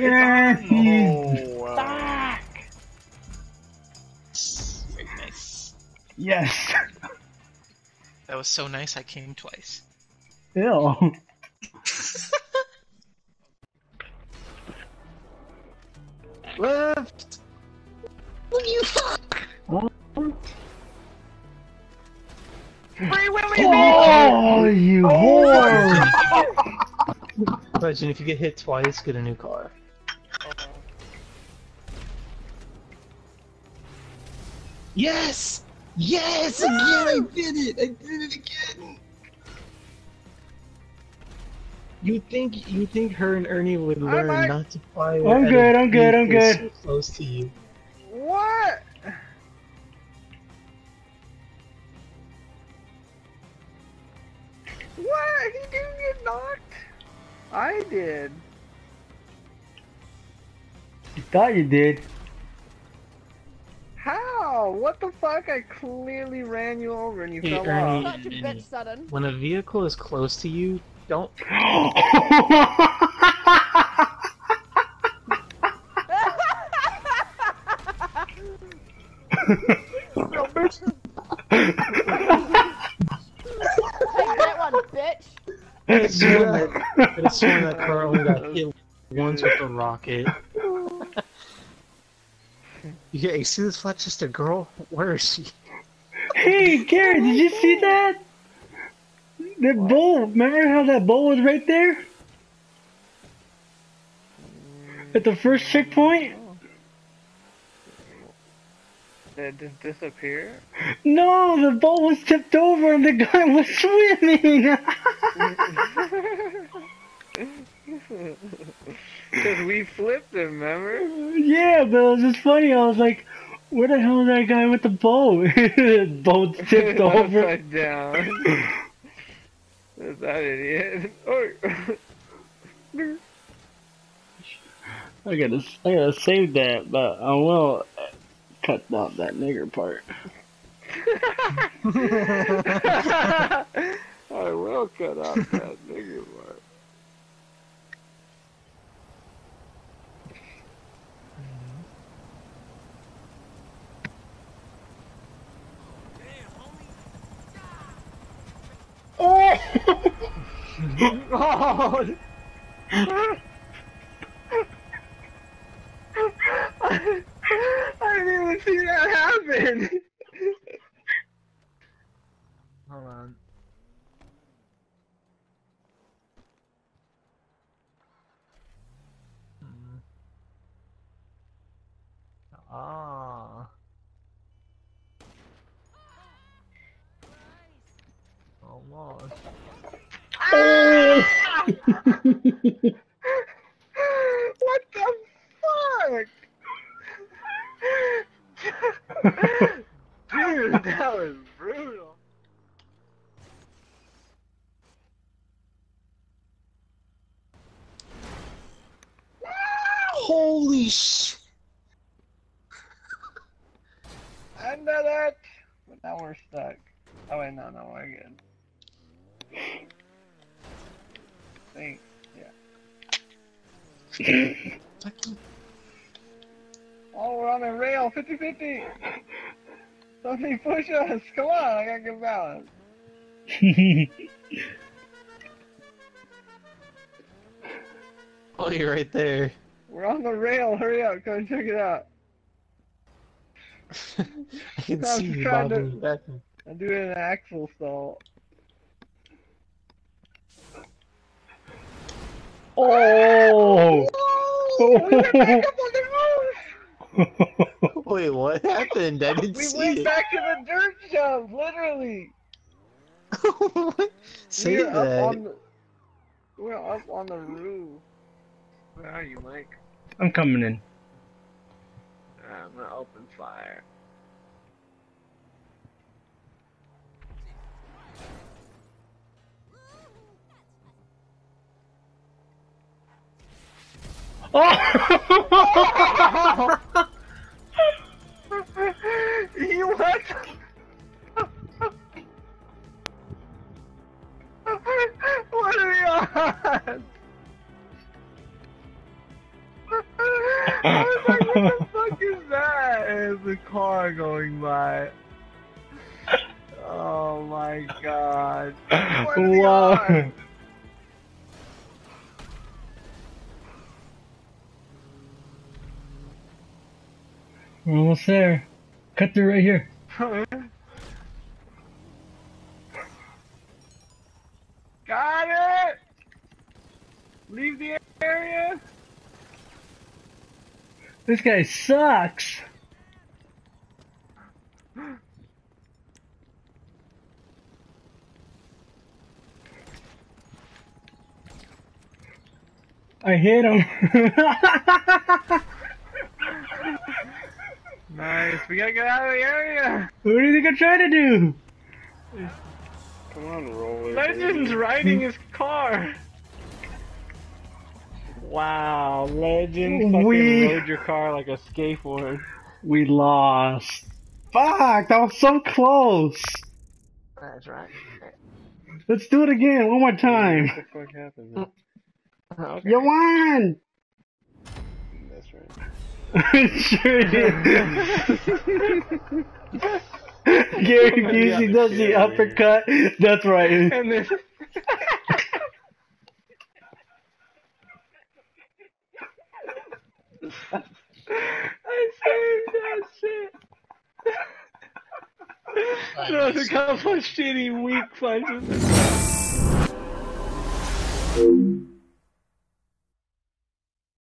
Yeah, oh, back. Very nice. Yes. That was so nice. I came twice. Ew. Left. Will you fuck? What? Wait, wait, oh, you oh, whore! Imagine if you get hit twice, get a new car. Yes! Yes! Again, I did it! I did it again! You think you think her and Ernie would learn might- not to fire? I'm at good, a I'm good, I'm good. So close to you. What? What? He didn't get knocked? I did. You thought you did. How? What the fuck? I clearly ran you over and you Hey, fell Ernie. off. Such a bitch, sudden. When a vehicle is close to you, don't. Take that one, bitch. I swear that, I that car got hit once with a rocket. Yeah, you see this Fletcher's girl? Where is she? hey, Gary, did you see that? That bull. Remember how that bull was right there? Mm. At the first checkpoint? Did it just disappear? No, the boat was tipped over and the guy was swimming. Because we flipped him, remember? yeah, but it was just funny. I was like, where the hell is that guy with the boat? the boat's tipped over. Upside down. That idiot? I gotta, I gotta save that, but I will cut out that nigger part. I will cut out that nigga part. Oh! I didn't even see that happen. Hold on. Hmm. Ah. Almost. What the fuck? Dude, that was brutal. Holy sh! I know that. But now we're stuck. Oh wait, no, no, we're good. Thanks. Oh, we're on the rail, 50-50. Somebody push us. Come on, I got good balance. Oh, you're right there. We're on the rail. Hurry up, come check it out. I can was see you trying to- bobbing back. and- I'm doing an axle stall. Oh! Oh, we went back up on the roof. Wait, what happened? I didn't We see went it. back to the dirt jump, literally. What? Say we're that. Up on the, we're up on the roof. Where are you, Mike? I'm coming in. I'm gonna open fire. Oh! you what? what are we on? I was like, what the fuck is that? It's a car going by. Oh my god. What are the odds? We're almost there. Cut through right here. Got it! Leave the area! This guy sucks. I hit him. Nice, we gotta get out of the area! what do you think I'm trying to do? Come on, roller. Legend's riding his car! Wow, Legend fucking We- rode your car like a skateboard. We lost. Fuck, that was so close. That's right. Let's do it again, one more time. What the fuck happened? Okay. You won! That's right. sure did. Gary Busey does the uppercut. That's right. And then. I saved that shit. That was a couple of shitty weak punches.